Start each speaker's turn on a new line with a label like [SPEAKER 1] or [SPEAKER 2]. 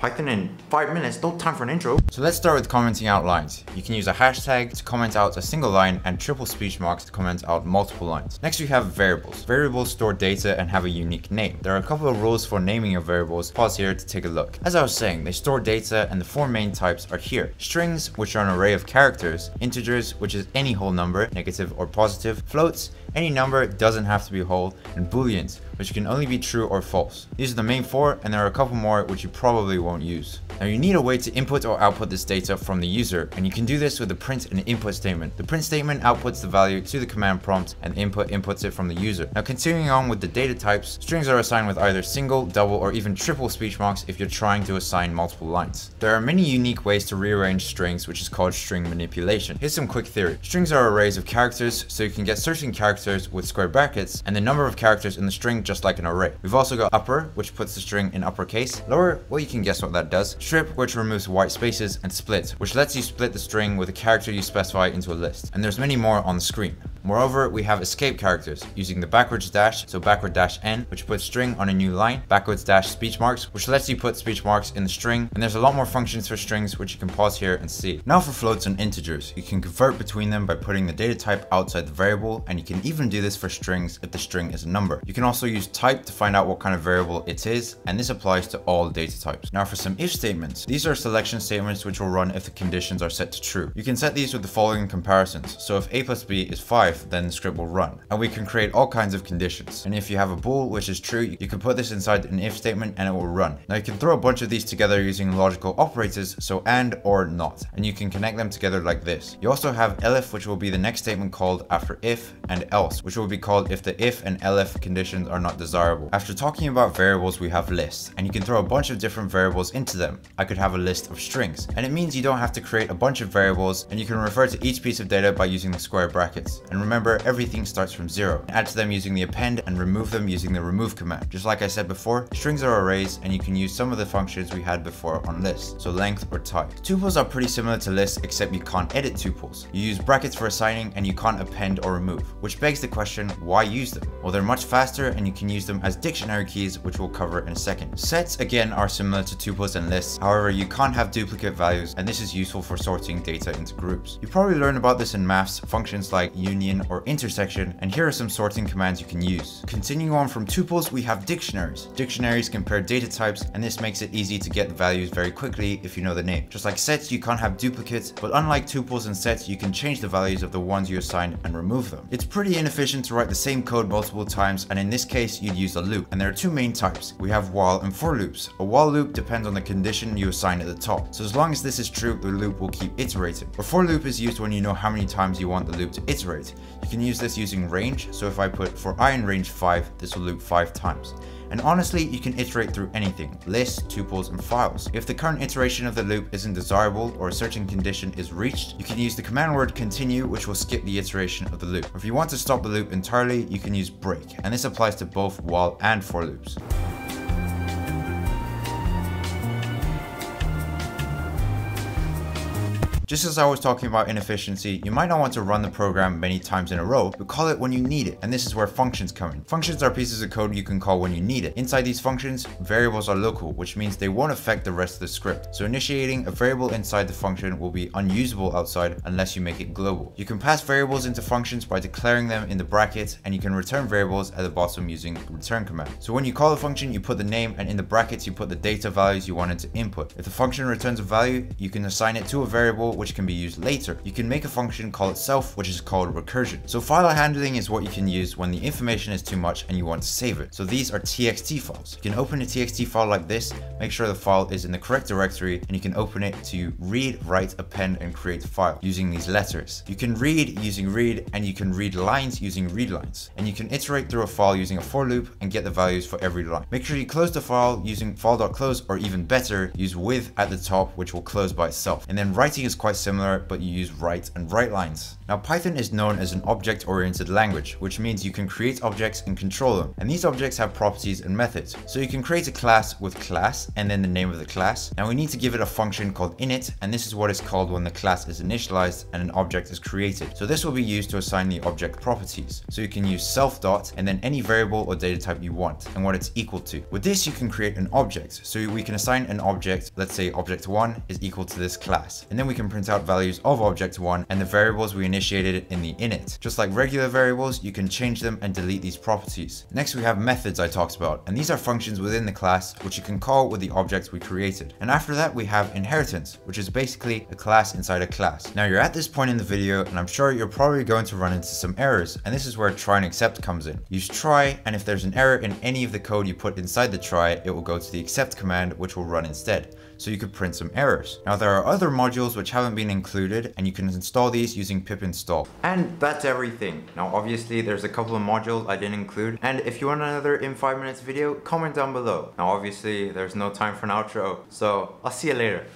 [SPEAKER 1] Python in 5 minutes, no time for an intro.
[SPEAKER 2] So let's start with commenting out lines. You can use a hashtag to comment out a single line and triple speech marks to comment out multiple lines. Next we have variables. Variables store data and have a unique name. There are a couple of rules for naming your variables. Pause here to take a look. As I was saying, they store data and the four main types are here. Strings, which are an array of characters. Integers, which is any whole number, negative or positive. Floats, any number doesn't have to be whole, and booleans, which can only be true or false. These are the main four, and there are a couple more which you probably won't use. Now you need a way to input or output this data from the user, and you can do this with the print and input statement. The print statement outputs the value to the command prompt, and input inputs it from the user. Now continuing on with the data types, strings are assigned with either single, double, or even triple speech marks if you're trying to assign multiple lines. There are many unique ways to rearrange strings, which is called string manipulation. Here's some quick theory. Strings are arrays of characters, so you can get certain characters with square brackets and the number of characters in the string just like an array. We've also got upper, which puts the string in uppercase. Lower, well you can guess what that does. Strip, which removes white spaces. And split, which lets you split the string with a character you specify into a list. And there's many more on the screen. Moreover, we have escape characters using the backwards dash, so backward dash n, which puts string on a new line, backwards dash speech marks, which lets you put speech marks in the string, and there's a lot more functions for strings which you can pause here and see. Now for floats and integers, you can convert between them by putting the data type outside the variable, and you can even do this for strings if the string is a number. You can also use type to find out what kind of variable it is, and this applies to all data types. Now for some if statements, these are selection statements which will run if the conditions are set to true. You can set these with the following comparisons, so if a plus b is 5, then the script will run. And we can create all kinds of conditions. And if you have a bool which is true, you can put this inside an if statement and it will run. Now you can throw a bunch of these together using logical operators, so and or not. And you can connect them together like this. You also have elif which will be the next statement called after if, and else, which will be called if the if and elif conditions are not desirable. After talking about variables, we have lists, and you can throw a bunch of different variables into them. I could have a list of strings, and it means you don't have to create a bunch of variables, and you can refer to each piece of data by using the square brackets. And remember, everything starts from zero. Add to them using the append and remove them using the remove command. Just like I said before, strings are arrays and you can use some of the functions we had before on lists, so length or type. Tuples are pretty similar to lists except you can't edit tuples. You use brackets for assigning and you can't append or remove, which begs the question, why use them? Well, they're much faster and you can use them as dictionary keys, which we'll cover in a second. Sets, again, are similar to tuples and lists. However, you can't have duplicate values and this is useful for sorting data into groups. You probably learned about this in maths, functions like union or intersection, and here are some sorting commands you can use. Continuing on from tuples, we have dictionaries. Dictionaries compare data types, and this makes it easy to get the values very quickly if you know the name. Just like sets, you can't have duplicates, but unlike tuples and sets, you can change the values of the ones you assign and remove them. It's pretty inefficient to write the same code multiple times, and in this case, you'd use a loop. And there are two main types. We have while and for loops. A while loop depends on the condition you assign at the top. So as long as this is true, the loop will keep iterating. A for loop is used when you know how many times you want the loop to iterate. You can use this using range, so if I put for i in range 5, this will loop 5 times. And honestly, you can iterate through anything, lists, tuples, and files. If the current iteration of the loop isn't desirable or a certain condition is reached, you can use the command word continue, which will skip the iteration of the loop. If you want to stop the loop entirely, you can use break, and this applies to both while and for loops. Just as I was talking about inefficiency, you might not want to run the program many times in a row, but call it when you need it, and this is where functions come in. Functions are pieces of code you can call when you need it. Inside these functions, variables are local, which means they won't affect the rest of the script. So initiating a variable inside the function will be unusable outside unless you make it global. You can pass variables into functions by declaring them in the brackets, and you can return variables at the bottom using the return command. So when you call a function, you put the name, and in the brackets, you put the data values you wanted to input. If the function returns a value, you can assign it to a variable which can be used later. You can make a function call itself, which is called recursion. So file handling is what you can use when the information is too much and you want to save it. So these are txt files. You can open a txt file like this, make sure the file is in the correct directory, and you can open it to read, write, append, and create file using these letters. You can read using read, and you can read lines using read lines. And you can iterate through a file using a for loop and get the values for every line. Make sure you close the file using file.close, or even better, use with at the top, which will close by itself. And then writing is quite quite similar, but you use write and write lines. Now Python is known as an object-oriented language, which means you can create objects and control them. And these objects have properties and methods. So you can create a class with class and then the name of the class. Now we need to give it a function called init, and this is what is called when the class is initialized and an object is created. So this will be used to assign the object properties. So you can use self dot and then any variable or data type you want and what it's equal to. With this, you can create an object. So we can assign an object, let's say object one is equal to this class. And then we can print out values of object one and the variables we initiated in the init. Just like regular variables, you can change them and delete these properties. Next, we have methods I talked about, and these are functions within the class which you can call with the objects we created. And after that, we have inheritance, which is basically a class inside a class. Now you're at this point in the video, and I'm sure you're probably going to run into some errors, and this is where try and except comes in. Use try, and if there's an error in any of the code you put inside the try, it will go to the except command, which will run instead so you could print some errors. Now there are other modules which haven't been included and you can install these using pip install.
[SPEAKER 1] And that's everything. Now obviously there's a couple of modules I didn't include and if you want another in 5 minutes video, comment down below. Now obviously there's no time for an outro, so I'll see you later.